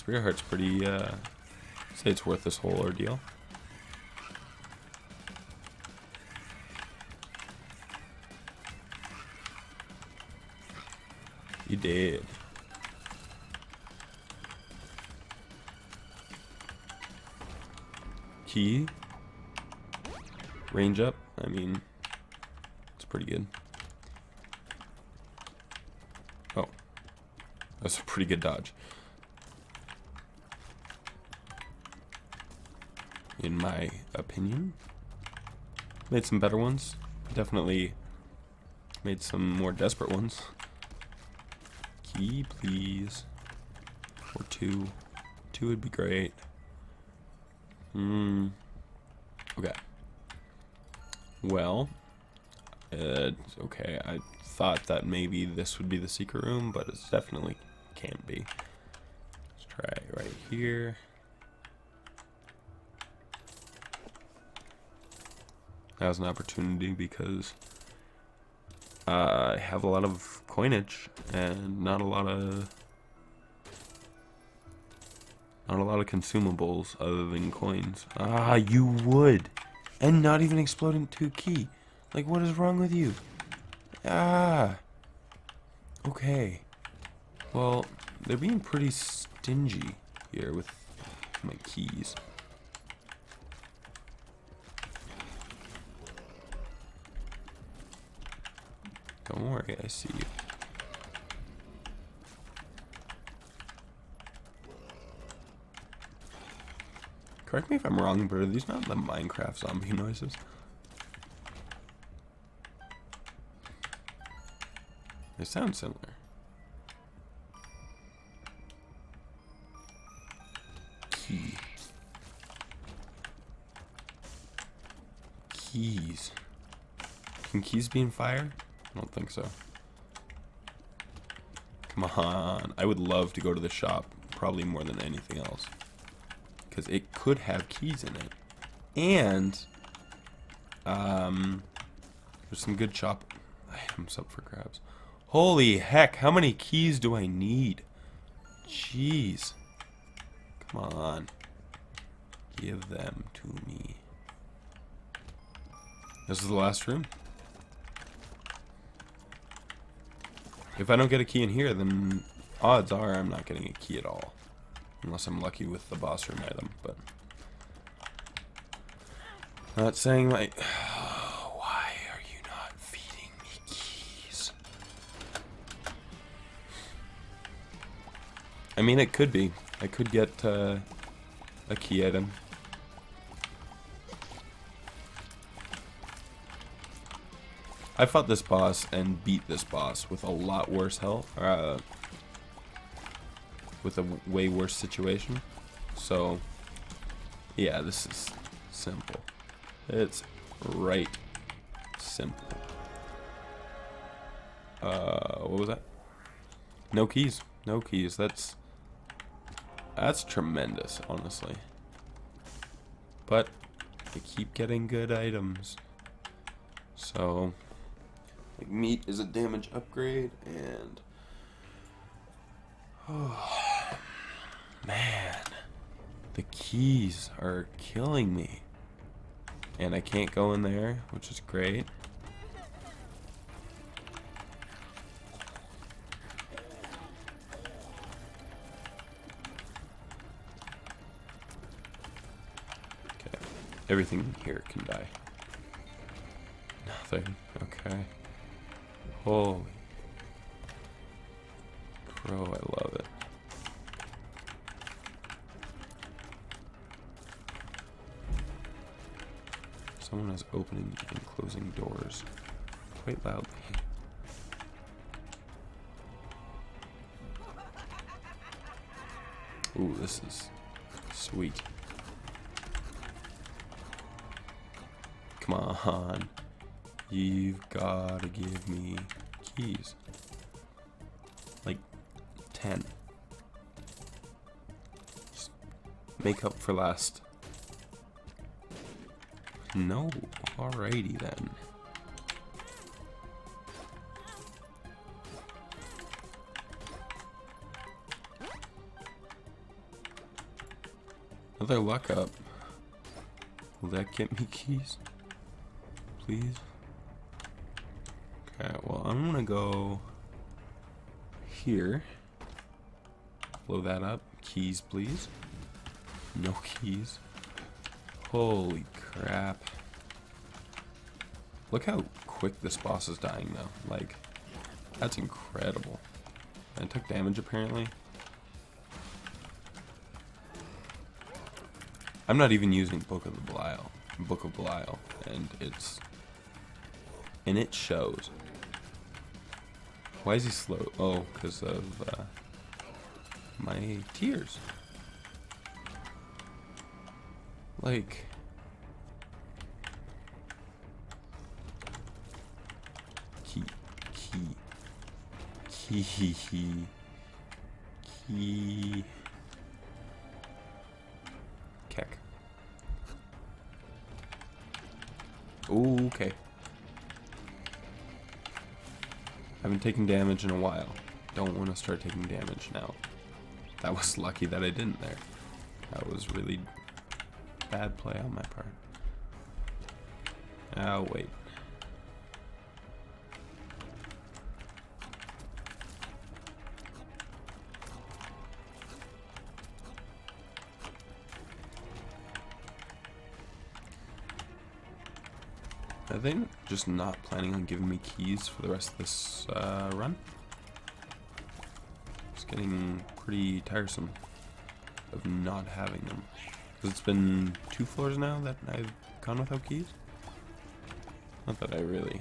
Spirit Heart's pretty, uh, say it's worth this whole ordeal. You did. Key. Range up. I mean, it's pretty good. Oh. That's a pretty good dodge. In my opinion. Made some better ones. Definitely made some more desperate ones. Key, please. Or two. Two would be great. Hmm. Okay. Well, uh, okay, I thought that maybe this would be the secret room, but it definitely can't be. Let's try it right here. Was an opportunity because I have a lot of coinage and not a lot of not a lot of consumables other than coins. Ah, you would. And not even exploding two key. Like, what is wrong with you? Ah. Okay. Well, they're being pretty stingy here with my keys. Don't worry, I see you. Correct me if I'm wrong, but are these not the Minecraft zombie noises? They sound similar. Key. Keys. Can keys be in fire? I don't think so. Come on. I would love to go to the shop, probably more than anything else because it could have keys in it. And um, there's some good chop items up for grabs. Holy heck, how many keys do I need? Jeez. Come on. Give them to me. This is the last room. If I don't get a key in here, then odds are I'm not getting a key at all. Unless I'm lucky with the boss room item, but... Not saying like... why are you not feeding me keys? I mean, it could be. I could get uh, a key item. I fought this boss and beat this boss with a lot worse health. Uh, with a way worse situation. So, yeah, this is simple. It's right simple. Uh, what was that? No keys. No keys. That's that's tremendous, honestly. But I keep getting good items. So, like meat is a damage upgrade, and oh, Man, the keys are killing me. And I can't go in there, which is great. Okay, everything here can die. Nothing, okay. Holy crow, I love it. Someone is opening and closing doors quite loudly. Ooh, this is sweet. Come on. You've got to give me keys. Like 10. Just make up for last no. Alrighty then. Another luck up. Will that get me keys? Please? I'm gonna go here. Blow that up. Keys, please. No keys. Holy crap. Look how quick this boss is dying, though. Like, that's incredible. And took damage, apparently. I'm not even using Book of the Belial, Book of Belial, and it's and it shows. Why is he slow? Oh, because of uh, my tears. Like. Key, key, key, key, key. Keck. Ooh, okay. I haven't taken damage in a while. Don't want to start taking damage now. That was lucky that I didn't there. That was really bad play on my part. Oh, wait. Are they just not planning on giving me keys for the rest of this uh, run? It's getting pretty tiresome of not having them. Because it's been two floors now that I've gone without keys. Not that I really...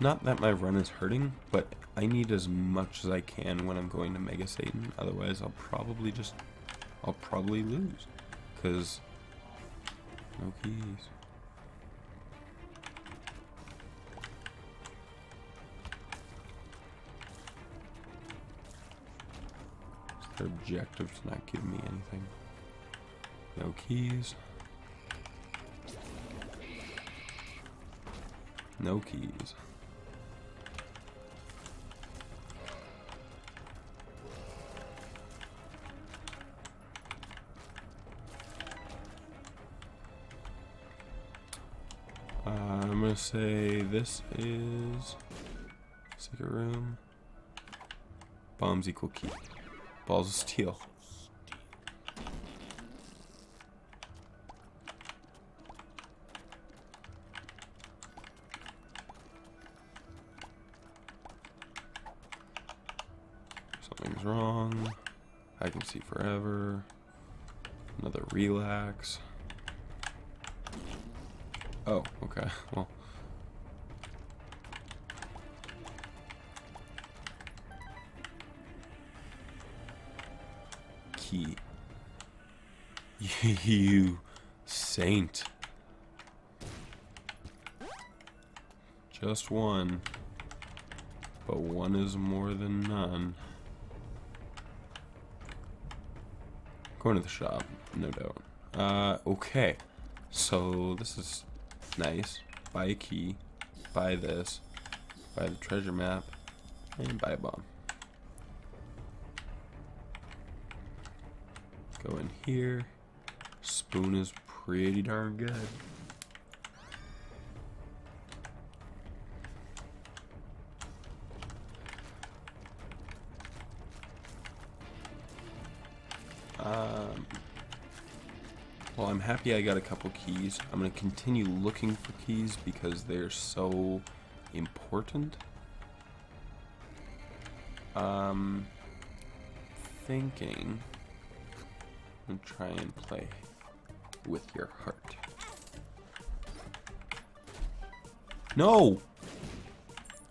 Not that my run is hurting, but I need as much as I can when I'm going to Mega Satan. Otherwise, I'll probably just... I'll probably lose because no keys. Their objective to not give me anything. No keys. No keys. Uh, gonna say this is secret room. Bombs equal key. Balls of steel. Okay. Well. Key. You saint. Just one. But one is more than none. Going to the shop, no doubt. Uh, okay. So this is Nice. Buy a key. Buy this. Buy the treasure map. And buy a bomb. Go in here. Spoon is pretty darn good. Um, well, I'm happy I got a couple keys. I'm going to continue looking for keys because they're so important. Um, thinking and try and play with your heart. No!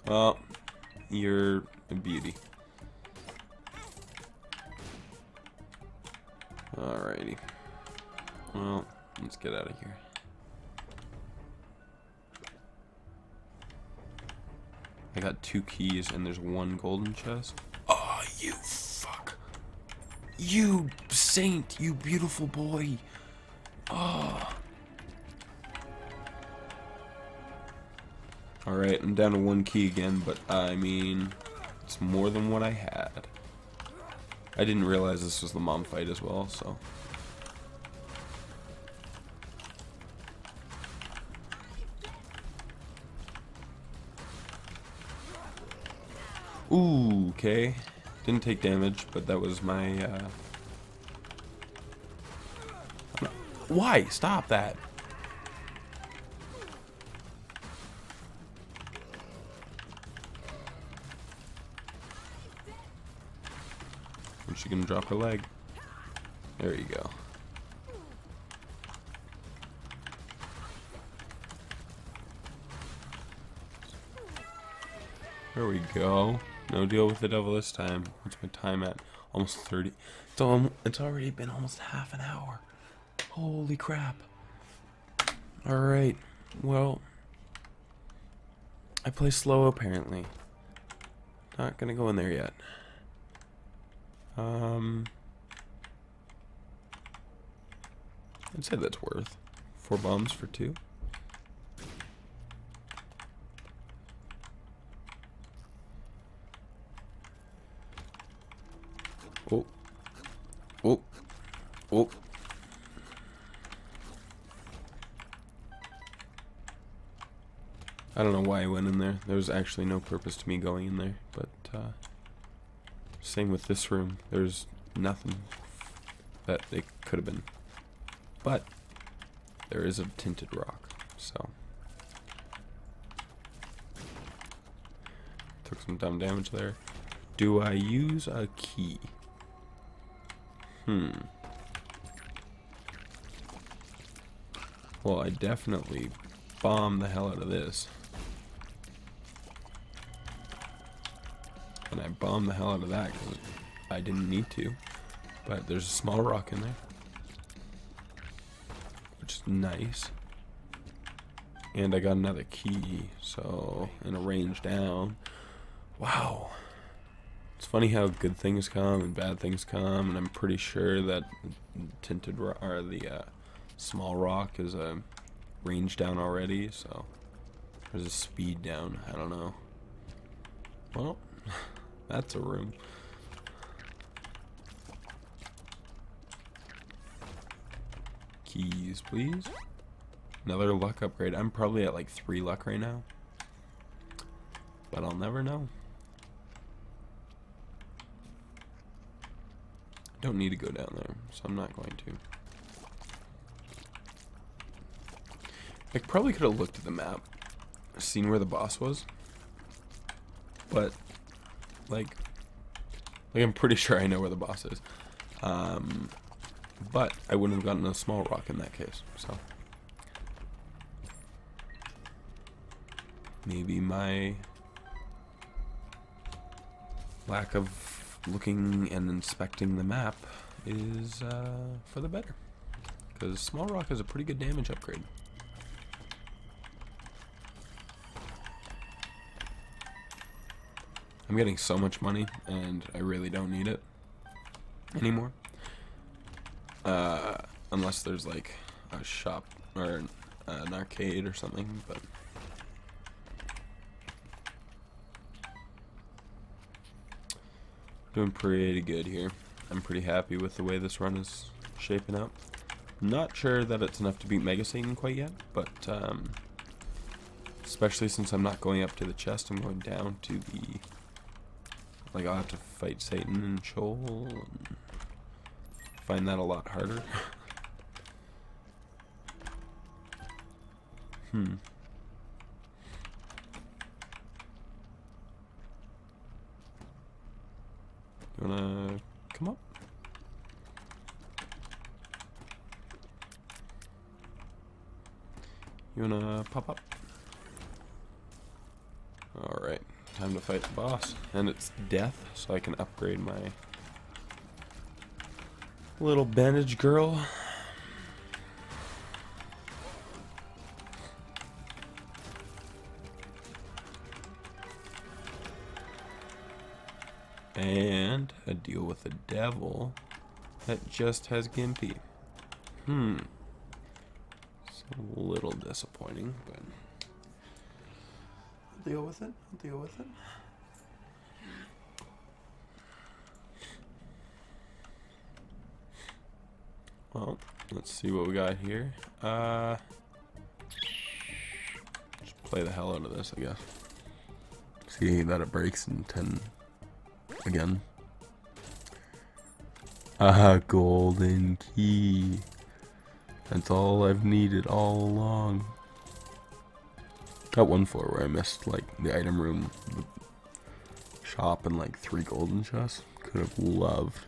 Well, you're a beauty. Alrighty. Well, let's get out of here. I got two keys and there's one golden chest. Oh, you fuck. You saint, you beautiful boy. Oh. Alright, I'm down to one key again, but I mean, it's more than what I had. I didn't realize this was the mom fight as well, so. Ooh, okay. Didn't take damage, but that was my, uh... Why? Stop that. Is she gonna drop her leg? There you go. There we go. No deal with the devil this time. What's my time at? Almost 30. So it's already been almost half an hour. Holy crap. Alright. Well. I play slow apparently. Not gonna go in there yet. Um. I'd say that's worth. Four bombs for two. Oh. Oh. Oh. I don't know why I went in there. There was actually no purpose to me going in there, but uh, same with this room. There's nothing that it could have been. But there is a tinted rock, so took some dumb damage there. Do I use a key? Hmm. Well, I definitely bomb the hell out of this. And I bombed the hell out of that because I didn't need to. But there's a small rock in there. Which is nice. And I got another key, so in a range down. Wow. It's funny how good things come and bad things come, and I'm pretty sure that tinted or the uh, small rock is a range down already, so there's a speed down. I don't know. Well, that's a room. Keys, please. Another luck upgrade. I'm probably at like three luck right now. But I'll never know. Don't need to go down there, so I'm not going to. I probably could have looked at the map, seen where the boss was, but like, like I'm pretty sure I know where the boss is. Um, but I wouldn't have gotten a small rock in that case. So maybe my lack of looking and inspecting the map is uh, for the better. Because Small Rock is a pretty good damage upgrade. I'm getting so much money, and I really don't need it anymore. Uh, unless there's like a shop or an arcade or something, but... Doing pretty good here. I'm pretty happy with the way this run is shaping up. Not sure that it's enough to beat Mega Satan quite yet, but um, especially since I'm not going up to the chest, I'm going down to the like I'll have to fight Satan and Sheol. and find that a lot harder. hmm. You wanna come up? You wanna pop up? Alright, time to fight the boss. And it's death, so I can upgrade my little bandage girl. And a deal with the devil that just has Gimpy. Hmm. It's a little disappointing, but I'll deal with it. I'll deal with it. Well, let's see what we got here. Uh, just play the hell out of this, I guess. See that it breaks in 10 again. Ah, golden key. That's all I've needed all along. Got one floor where I missed like the item room, the shop, and like three golden chests. Could have loved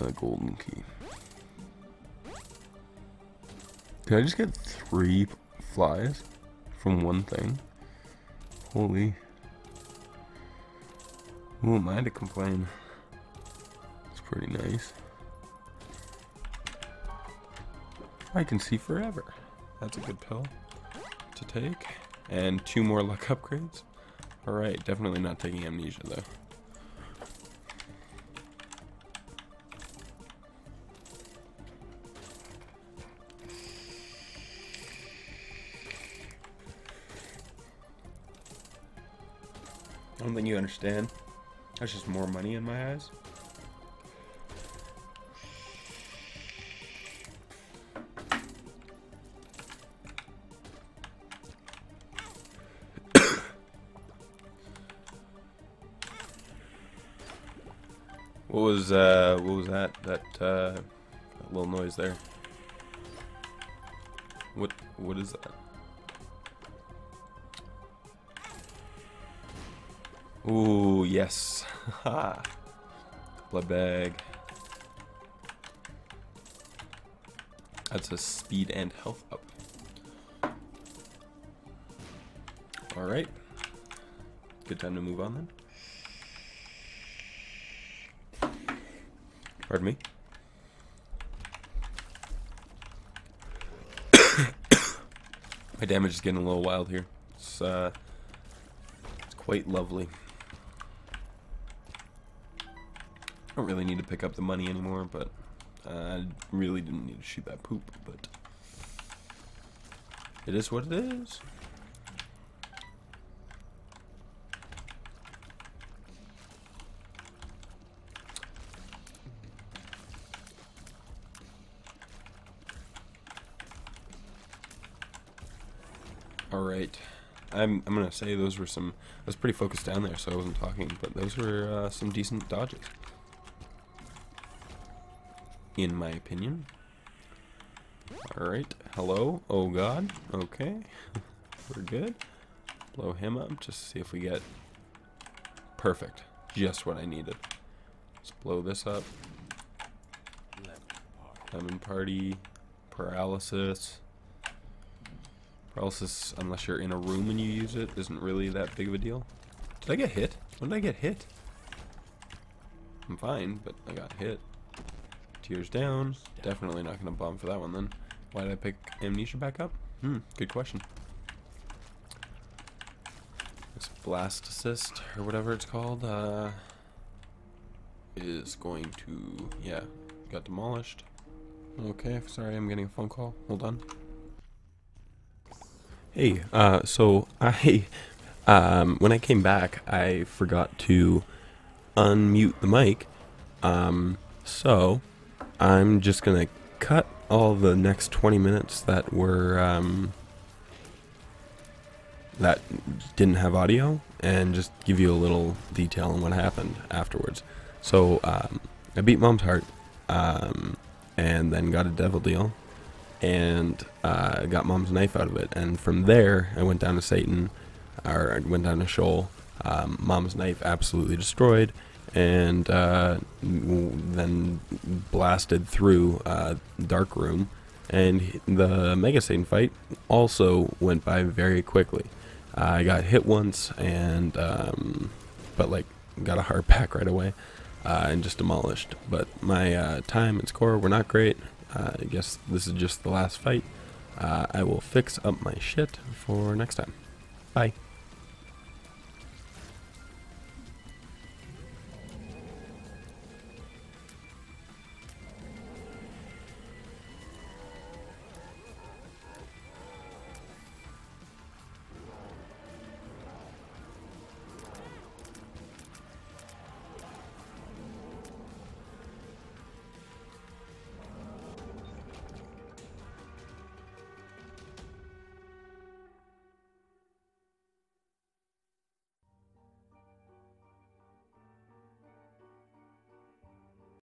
a golden key. Did I just get three flies from one thing? Holy. Who am I to complain? It's pretty nice. I can see forever. That's a good pill to take. And two more luck upgrades. Alright, definitely not taking amnesia though. I don't think you understand. That's just more money in my eyes. what was uh what was that that uh little noise there? What what is that? Ooh, yes. Blood bag. That's a speed and health up. Alright. Good time to move on then. Pardon me. My damage is getting a little wild here. It's, uh, it's quite lovely. I don't really need to pick up the money anymore, but I really didn't need to shoot that poop, but it is what it is. Alright. I'm, I'm gonna say those were some... I was pretty focused down there, so I wasn't talking, but those were uh, some decent dodges in my opinion. Alright, hello, oh god, okay, we're good. Blow him up, just to see if we get perfect, just what I needed. Let's blow this up. Lemon party, paralysis. Paralysis, unless you're in a room and you use it, isn't really that big of a deal. Did I get hit? When did I get hit? I'm fine, but I got hit. Tears down. Definitely not going to bomb for that one then. Why did I pick Amnesia back up? Hmm, good question. This Blast Assist, or whatever it's called, uh, is going to, yeah, got demolished. Okay, sorry, I'm getting a phone call. Hold on. Hey, uh, so I, um, when I came back, I forgot to unmute the mic. Um, so I'm just going to cut all the next 20 minutes that were um, that didn't have audio and just give you a little detail on what happened afterwards. So um, I beat Mom's heart um, and then got a devil deal and uh, got Mom's knife out of it. And from there, I went down to Satan, or went down to Sheol. Um, Mom's knife absolutely destroyed and uh, then blasted through uh, Dark Room. And the Mega Satan fight also went by very quickly. Uh, I got hit once, and um, but like got a heart pack right away, uh, and just demolished. But my uh, time and score were not great. Uh, I guess this is just the last fight. I will fix up my shit for next time. Bye.